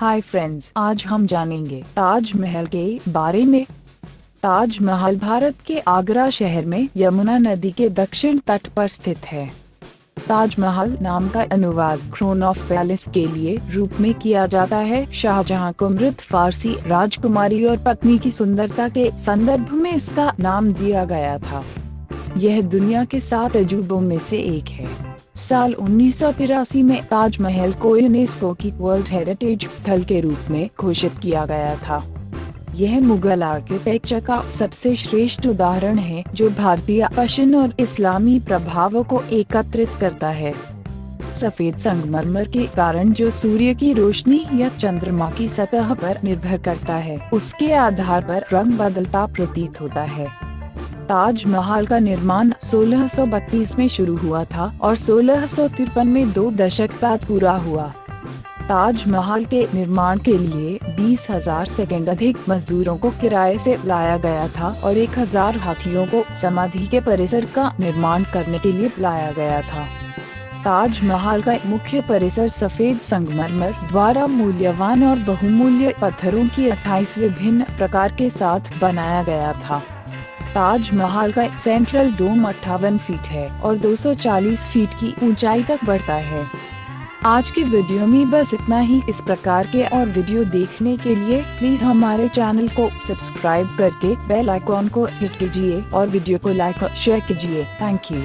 Hi friends आज हम जानेंगे ताजमहल के बारे में। ताजमहल भारत के आगरा शहर में यमुना नदी के दक्षिण तट पर स्थित है। ताजमहल नाम का अनुवाद क्रोन ऑफ़ पैलेस के लिए रूप में किया जाता है। शाहजहां को मृत फारसी राजकुमारी और पत्नी की सुंदरता के संदर्भ में इसका नाम दिया गया था। यह दुनिया के सात अजूबों में से एक है। साल उन्नीस सौ तिरासी में ताजमहल को यूनेस्को की वर्ल्ड हेरिटेज स्थल के रूप में घोषित किया गया था। यह मुगल आर्किटेक्चर का सबसे श्रेष्ठ उदाहरण है, जो भारतीय पश्चिम और इस्लामी प्रभावों को एकत्रित करता है। सफ़ेद संगमरमर के कारण जो सूर्य की रोशनी या चंद्रमा की सतह पर निर्भर करता है, उसके आधार पर रंग बदलता प्रतीत होता है। ताजमहल का निर्माण 1632 में शुरू हुआ था और सोलह में दो दशक बाद पूरा हुआ। ताजमहल के निर्माण के लिए बीस हज़ार सेकेंड अधिक मजदूरों को किराए से लाया गया था और एक हज़ार हाथियों को समाधि के परिसर का निर्माण करने के लिए लाया गया था। ताजमहल का मुख्य परिसर सफ़ेद संगमरमर, द्वारा मूल्यवान और बहुमूल्य पत्थरों की 28 विभिन्न प्रकार के साथ बनाया गया था। ताजमहल का सेंट्रल डोम अट्ठावन फीट है और 240 फीट की ऊंचाई तक बढ़ता है। आज के वीडियो में बस इतना ही। इस प्रकार के और वीडियो देखने के लिए प्लीज़ हमारे चैनल को सब्सक्राइब करके बेल आइकॉन को हिट कीजिए और वीडियो को लाइक और शेयर कीजिए। Thank you